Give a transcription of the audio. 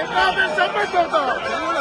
你到底什么时候